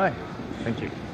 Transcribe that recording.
Hi, thank you.